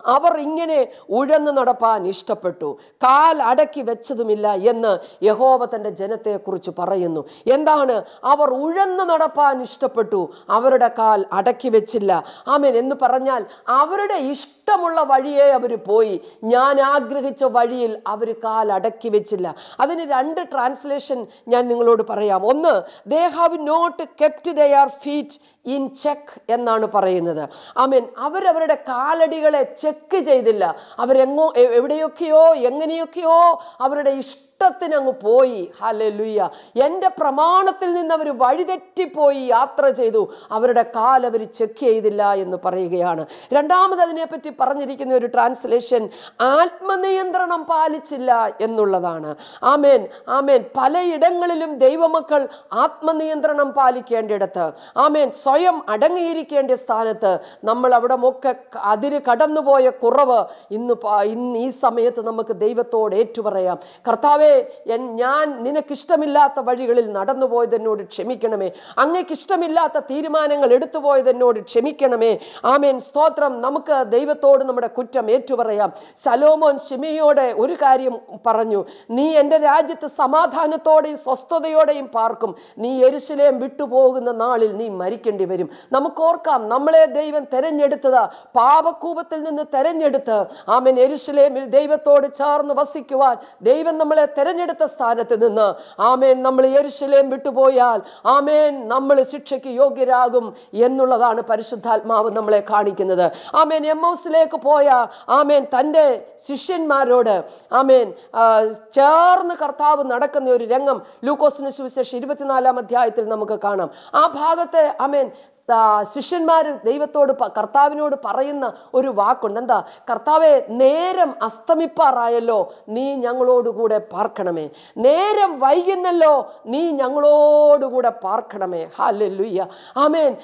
Speaker 1: അവർ ഇങ്ങനെ ഉഴന്നു നടപ്പാൻ ഇഷ്ടപ്പെട്ടു. കാൽ അടക്കി വെച്ചതുമില്ല എന്ന് യഹോവ തന്റെ ജനത്തെക്കുറിച്ച് പറയുന്നു. എന്താണ്? അവർ ഉഴന്നു നടപ്പാൻ ഇഷ്ടപ്പെട്ടു. അവരുടെ കാൽ അടക്കി വെച്ചില്ല. ആമേൻ. എന്ന് പറഞ്ഞാൽ അവരുടെ ഇഷ്ടമുള്ള വഴിയെ അവർ പോയി. ഞാൻ ആഗ്രഹിച്ച വഴിയിൽ അവർ കാൽ അടക്കി വെച്ചില്ല. അതിന് രണ്ട് ട്രാൻസ്ലേഷൻ ഞാൻ നിങ്ങളോട് പറയാം. ഒന്ന് they have not kept their feet in check എന്നാണ് പറയുന്നത്. ആമേൻ. അവരവരുടെ കാലടികളെ ചെക്ക് ചെയ്തില്ല. അവരെങ്ങോ എവിടെയൊക്കെയോ എങ്ങനെയൊക്കെയോ അവരുടെ ഇഷ്ടത്തിന് അങ്ങ് പോയി. ഹലലുയ്യ എന്റെ പ്രമാണത്തിൽ നിന്ന് അവർ വഴിതെറ്റിപ്പോയി യാത്ര ചെയ്തു. അവരുടെ കാൽ അവർ ചെക്ക് ചെയ്തില്ല എന്ന് പറയുകയാണ്. രണ്ടാമത് അതിനെപ്പറ്റി പറഞ്ഞിരിക്കുന്ന ഒരു ട്രാൻസ്ലേഷൻ ആത്മനിയന്ത്രണം പാലിച്ചില്ല എന്നുള്ളതാണ്. ആമേൻ. ആമേൻ. പലയിടങ്ങളിലും ദൈവമക്കൾ ആത്മനിയന്ത്രണം പാലിക്കേണ്ടിടത്ത് ആമേൻ. സ്വയം അടങ്ങിയിരിക്കേണ്ട സ്ഥാനത്ത് നമ്മൾ അവിടെ ഒക്കെ അതിര് കടന്നുപോയ കുറവ് ഇന്ന് ഇന്ന് ഈ സമയത്ത് നമുക്ക് ദൈവത്തോട് ഏറ്റുപറയാം. കർത്താവേ എൻ ഞാൻ നിനക്കിഷ്ടമില്ലാത്ത വഴികളിൽ നടന്നു പോയതെന്നോട് ക്ഷമിക്കണമേ. അങ്ങേക്ക് ഇഷ്ടമില്ലാത്ത തീരുമാനങ്ങൾ എടുത്തു പോയതെന്നോട് ക്ഷമിക്കണമേ. ആമേൻ. സ്തോത്രം. നമുക്ക് ദൈവത്തോട് നമ്മുടെ കുറ്റം ഏറ്റുപറയാം. സലോമോൻ ഷിമിയോടെ ഒരു കാര്യം പറഞ്ഞു. നീ എന്റെ രാജ്യത്ത് സമാധാനത്തോടെയും സ്വസ്ഥതയോടെയും പാർക്കും. നീ എരിശിലേയും വിട്ടുപോകുന്ന നാളിൽ നീ മരിക്കേണ്ടി വരും. നമുക്ക് ഓർക്കാം നമ്മളെ ദൈവം തെരഞ്ഞെടുത്തത്. പാപക്കൂപത്തിൽ നിന്ന് തെരഞ്ഞെടുത്ത് ആമേൻ. എരിശിലേമിൽ ദൈവത്തോട് ചേർന്ന് വസിക്കുവാൻ ദൈവം നമ്മളെ തെരഞ്ഞെടുത്ത സ്ഥാനത്ത് നിന്ന് ആമേൻ നമ്മൾ യരിശിലേം വിട്ടുപോയാൽ ആമേൻ നമ്മൾ ശിക്ഷയ്ക്ക് യോഗ്യരാകും എന്നുള്ളതാണ് പരിശുദ്ധാത്മാവ് നമ്മളെ കാണിക്കുന്നത്. ആമേൻ എമ്മൗസിലേക്ക് പോയ ആമേൻ തന്റെ ശിഷ്യന്മാരോട് ആമേൻ ചേർന്ന് കർത്താവ് നടക്കുന്ന ഒരു രംഗം ലൂക്കോസിന് സുവിശേഷം ഇരുപത്തിനാലാം അധ്യായത്തിൽ നമുക്ക് കാണാം. ആ ഭാഗത്തെ ആമേൻ ശിഷ്യന്മാർ ദൈവത്തോട് കർത്താവിനോട് പറയുന്ന ഒരു വാക്കുണ്ട്. എന്താ? കർത്താവെ നേരം അസ്തമിപ്പാറായല്ലോ നീ ഞങ്ങളോടുകൂടെ പാർക്കണമേ. നേരം വൈകുന്നല്ലോ നീ ഞങ്ങളോടുകൂടെ പാർക്കണമേ. ഹാലല്ലുയ്യ. ആമേൻ.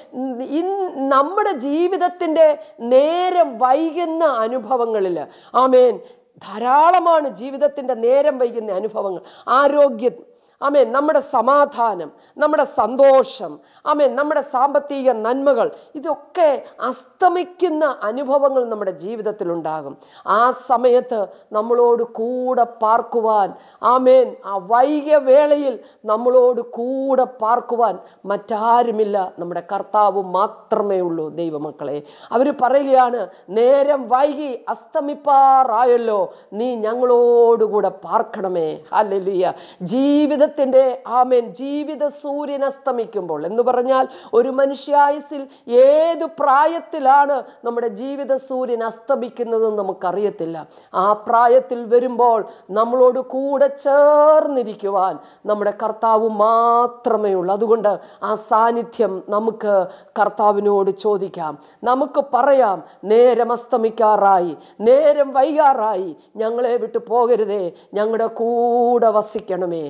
Speaker 1: നമ്മുടെ ജീവിതത്തിന്റെ നേരം വൈകുന്ന അനുഭവങ്ങളിൽ. ആമേൻ. ധാരാളമാണ് ജീവിതത്തിന്റെ നേരം വൈകുന്ന അനുഭവങ്ങൾ. ആരോഗ്യം ആമേൻ. നമ്മുടെ സമാധാനം നമ്മുടെ സന്തോഷം ആമേ നമ്മുടെ സാമ്പത്തിക നന്മകൾ ഇതൊക്കെ അസ്തമിക്കുന്ന അനുഭവങ്ങൾ നമ്മുടെ ജീവിതത്തിലുണ്ടാകും. ആ സമയത്ത് നമ്മളോട് കൂടെ പാർക്കുവാൻ ആമേൻ. ആ വൈകിയ വേളയിൽ നമ്മളോട് കൂടെ പാർക്കുവാൻ മറ്റാരുമില്ല. നമ്മുടെ കർത്താവ് മാത്രമേ ഉള്ളൂ ദൈവമക്കളെ. അവർ പറയുകയാണ് നേരം വൈകി അസ്തമിപ്പാറായല്ലോ. നീ ഞങ്ങളോടുകൂടെ പാർക്കണമേ. ഹല്ലേലൂയ. ജീവിതത്തിന്റെ ആമേൻ ജീവിത സൂര്യൻ അസ്തമിക്കുമ്പോൾ എന്ന് പറഞ്ഞാൽ ഒരു മനുഷ്യായുസിൽ ഏത് പ്രായത്തിലാണ് നമ്മുടെ ജീവിത സൂര്യൻ അസ്തമിക്കുന്നതെന്ന് നമുക്കറിയത്തില്ല. ആ പ്രായത്തിൽ വരുമ്പോൾ നമ്മളോട് കൂടെ ചേർന്നിരിക്കുവാൻ നമ്മുടെ കർത്താവ് മാത്രമേ ഉള്ളൂ. അതുകൊണ്ട് ആ സാന്നിധ്യം നമുക്ക് കർത്താവിനോട് ചോദിക്കാം. നമുക്ക് പറയാം നേരം അസ്തമിക്കാറായി നേരം വൈകാറായി ഞങ്ങളെ വിട്ടു പോകരുതേ ഞങ്ങളുടെ കൂടെ വസിക്കണമേ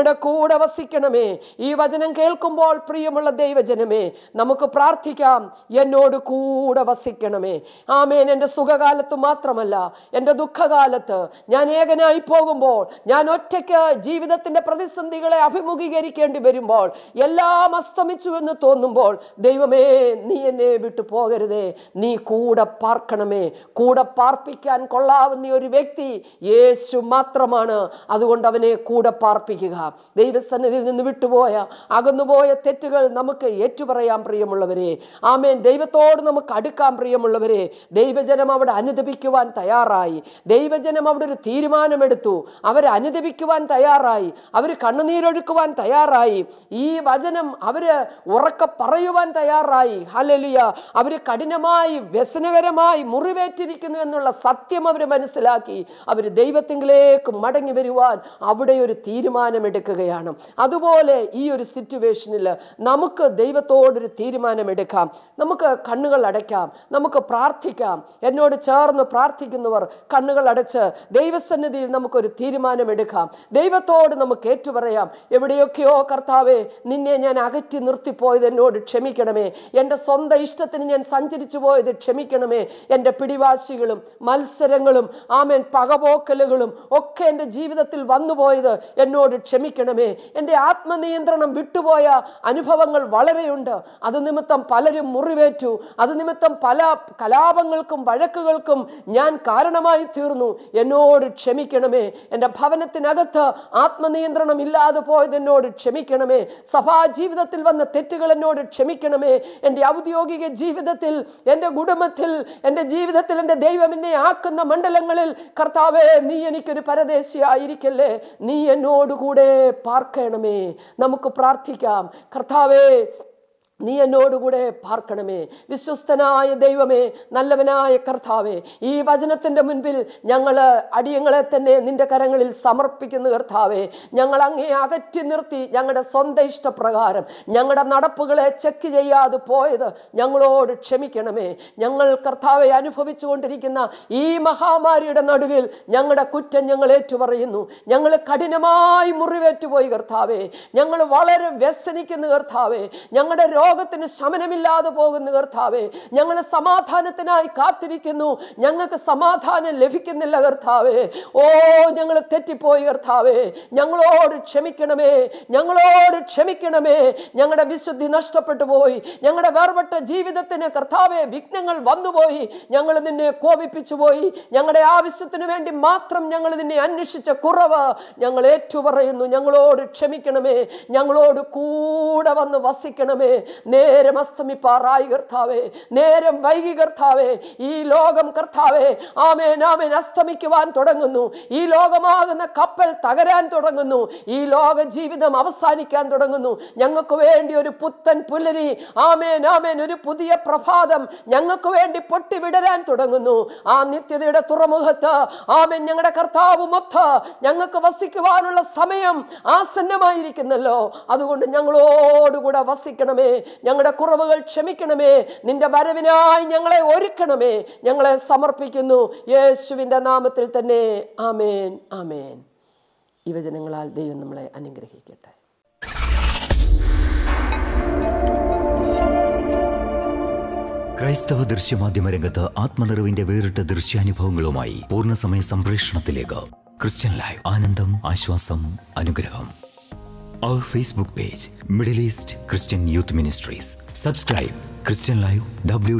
Speaker 1: ഞങ്ങളുടെ കൂടെ വസിക്കണമേ. ഈ വചനം കേൾക്കുമ്പോൾ പ്രിയമുള്ള ദൈവജനമേ നമുക്ക് പ്രാർത്ഥിക്കാം എന്നോട് കൂടെ വസിക്കണമേ. ആമേൻ. എന്റെ സുഖകാലത്ത് മാത്രമല്ല എന്റെ ദുഃഖകാലത്ത് ഞാൻ ഏകനായി പോകുമ്പോൾ ഞാൻ ഒറ്റയ്ക്ക് ജീവിതത്തിന്റെ പ്രതിസന്ധികളെ അഭിമുഖീകരിക്കേണ്ടി വരുമ്പോൾ എല്ലാം അസ്തമിച്ചു എന്ന് തോന്നുമ്പോൾ ദൈവമേ നീ എന്നെ വിട്ടു പോകരുതേ. നീ കൂടെ പാർക്കണമേ. കൂടെ പാർപ്പിക്കാൻ കൊള്ളാവുന്ന ഒരു വ്യക്തി യേശു മാത്രമാണ്. അതുകൊണ്ട് അവനെ കൂടെ പാർപ്പിക്കുക. ദൈവസന്നിധിയിൽ നിന്ന് വിട്ടുപോയ അകന്നുപോയ തെറ്റുകൾ നമുക്ക് ഏറ്റുപറയാൻ പ്രിയമുള്ളവരെ. ആമേൻ. ദൈവത്തോട് നമുക്ക് അടുക്കാൻ പ്രിയമുള്ളവരെ. ദൈവജനം അവിടെ അനുദപിക്കുവാൻ തയ്യാറായി. ദൈവജനം അവിടെ ഒരു തീരുമാനമെടുത്തു. അവർ അനുദപിക്കുവാൻ തയ്യാറായി. അവർ കണ്ണുനീരൊഴുക്കുവാൻ തയ്യാറായി. ഈ വചനം അവർ ഉറക്ക പറയുവാൻ തയ്യാറായി. ഹലലിയ അവർ കഠിനമായി വ്യസനകരമായി മുറിവേറ്റിരിക്കുന്നു എന്നുള്ള സത്യം അവർ മനസ്സിലാക്കി. അവർ ദൈവത്തിങ്കിലേക്ക് മടങ്ങി വരുവാൻ അവിടെ ഒരു തീരുമാനമെടുക്കുകയാണ് അതുപോലെ ഈ ഒരു സിറ്റുവേഷനിൽ നമുക്ക് ദൈവത്തോടൊരു തീരുമാനമെടുക്കാം. നമുക്ക് കണ്ണുകൾ അടയ്ക്കാം. നമുക്ക് പ്രാർത്ഥിക്കാം. എന്നോട് ചേർന്ന് പ്രാർത്ഥിക്കുന്നവർ കണ്ണുകൾ അടച്ച് ദൈവസന്നിധിയിൽ നമുക്കൊരു തീരുമാനമെടുക്കാം. ദൈവത്തോട് നമുക്ക് ഏറ്റുപറയാം. എവിടെയൊക്കെയോ കർത്താവേ നിന്നെ ഞാൻ അകറ്റി നിർത്തിപ്പോയത് എന്നോട് ക്ഷമിക്കണമേ. എന്റെ സ്വന്തം ഇഷ്ടത്തിന് ഞാൻ സഞ്ചരിച്ചു പോയത് ക്ഷമിക്കണമേ. എന്റെ പിടിവാശികളും മത്സരങ്ങളും ആമേൻ പകപോക്കലുകളും ഒക്കെ എന്റെ ജീവിതത്തിൽ വന്നുപോയത് എന്നോട് ക്ഷമിക്കണമേ. എന്റെ ആത്മനിയന്ത്രണം വിട്ടുപോയ അനുഭവങ്ങൾ വളരെയുണ്ട്. അത് നിമിത്തം പലരും മുറിവേറ്റു. അത് നിമിത്തം പല കലാപങ്ങൾക്കും വഴക്കുകൾക്കും ഞാൻ കാരണമായി തീർന്നു. എന്നോട് ക്ഷമിക്കണമേ. എന്റെ ഭവനത്തിനകത്ത് ആത്മനിയന്ത്രണം ഇല്ലാതെ പോയത് എന്നോട് ക്ഷമിക്കണമേ. സഭാ ജീവിതത്തിൽ വന്ന തെറ്റുകൾ എന്നോട് ക്ഷമിക്കണമേ. എന്റെ ഔദ്യോഗിക ജീവിതത്തിൽ എന്റെ കുടുംബത്തിൽ എന്റെ ജീവിതത്തിൽ എന്റെ ദൈവം എന്നെ ആക്കുന്ന മണ്ഡലങ്ങളിൽ കർത്താവേ നീ എനിക്കൊരു പരദേശിയായിരിക്കല്ലേ? നീ എന്നോടുകൂടെ പാർക്കണമേ. നമുക്ക് പ്രാർത്ഥിക്കാം. കർത്താവേ നീ എന്നോടുകൂടെ പാർക്കണമേ. വിശ്വസ്തനായ ദൈവമേ നല്ലവനായ കർത്താവേ ഈ വചനത്തിന്റെ മുൻപിൽ ഞങ്ങൾ അടിയങ്ങളെ തന്നെ നിന്റെ കരങ്ങളിൽ സമർപ്പിക്കുന്ന കർത്താവേ ഞങ്ങൾ അങ്ങേ അകറ്റി നിർത്തി ഞങ്ങളുടെ സ്വന്തം ഇഷ്ടപ്രകാരം ഞങ്ങളുടെ നടപ്പുകളെ ചെക്ക് ചെയ്യാതെ പോയത് ഞങ്ങളോട് ക്ഷമിക്കണമേ. ഞങ്ങൾ കർത്താവെ അനുഭവിച്ചു കൊണ്ടിരിക്കുന്ന ഈ മഹാമാരിയുടെ നടുവിൽ ഞങ്ങളുടെ കുറ്റം ഞങ്ങൾ ഏറ്റുപറയുന്നു. ഞങ്ങൾ കഠിനമായി മുറിവേറ്റുപോയി കർത്താവേ. ഞങ്ങൾ വളരെ വ്യസനിക്കുന്ന കർത്താവേ. ഞങ്ങളുടെ രോഗത്തിന് ശമനമില്ലാതെ പോകുന്ന കർത്താവേ ഞങ്ങൾ സമാധാനത്തിനായി കാത്തിരിക്കുന്നു. ഞങ്ങൾക്ക് സമാധാനം ലഭിക്കുന്നില്ല കർത്താവേ. ഓ ഞങ്ങൾ തെറ്റിപ്പോയി കർത്താവേ. ഞങ്ങളോട് ക്ഷമിക്കണമേ. ഞങ്ങളോട് ക്ഷമിക്കണമേ. ഞങ്ങളുടെ വിശുദ്ധി നഷ്ടപ്പെട്ടു പോയി. ഞങ്ങളുടെ വേർപെട്ട ജീവിതത്തിന് കർത്താവെ വിഘ്നങ്ങൾ വന്നുപോയി. ഞങ്ങൾ നിന്നെ കോപിപ്പിച്ചു പോയി. ഞങ്ങളുടെ ആവശ്യത്തിന് വേണ്ടി മാത്രം ഞങ്ങൾ നിന്നെ അന്വേഷിച്ച കുറവ് ഞങ്ങൾ ഏറ്റുപറയുന്നു. ഞങ്ങളോട് ക്ഷമിക്കണമേ. ഞങ്ങളോട് കൂടെ വന്ന് വസിക്കണമേ. നേരം അസ്തമിപ്പാറായി കർത്താവേ നേരം വൈകി കർത്താവേ ഈ ലോകം കർത്താവേ ആമേൻ അസ്തമിക്കുവാൻ തുടങ്ങുന്നു. ഈ ലോകമാകുന്ന കപ്പൽ തകരാൻ തുടങ്ങുന്നു. ഈ ലോക ജീവിതം അവസാനിക്കാൻ തുടങ്ങുന്നു. ഞങ്ങൾക്ക് വേണ്ടി ഒരു പുത്തൻ പുലരി ആമേൻ ആമേൻ. ഒരു പുതിയ പ്രഭാതം ഞങ്ങൾക്ക് വേണ്ടി പൊട്ടിവിടരാൻ തുടങ്ങുന്നു. ആ നിത്യതയുടെ തുറമുഖത്ത് ആമേൻ ഞങ്ങളുടെ കർത്താവ് മൊത്ത ഞങ്ങൾക്ക് വസിക്കുവാനുള്ള സമയം ആസന്നമായിരിക്കുന്നല്ലോ. അതുകൊണ്ട് ഞങ്ങളോടുകൂടെ വസിക്കണമേ. ഞങ്ങളുടെ കുറവുകൾ ക്ഷമിക്കണമേ. നിന്റെ വരവിനായി ഞങ്ങളെ ഒരുക്കണമേ. ഞങ്ങളെ സമർപ്പിക്കുന്നു. യേശുവിന്റെ നാമത്തിൽ തന്നെ. ആമേൻ. ആമേൻ. യുവജനങ്ങളാൽ ദൈവം നമ്മളെ അനുഗ്രഹിക്കട്ടെ.
Speaker 2: ക്രൈസ്തവ ദൃശ്യമാധ്യമ രംഗത്ത് ആത്മനിറവിന്റെ വേറിട്ട ദൃശ്യാനുഭവങ്ങളുമായി പൂർണസമയ സംപ്രേഷണത്തിലേക്ക് ക്രിസ്ത്യൻ ലൈവ് ആനന്ദം ആശ്വാസം അനുഗ്രഹം. അവർ Facebook page Middle East Christian youth ministries subscribe Christian live W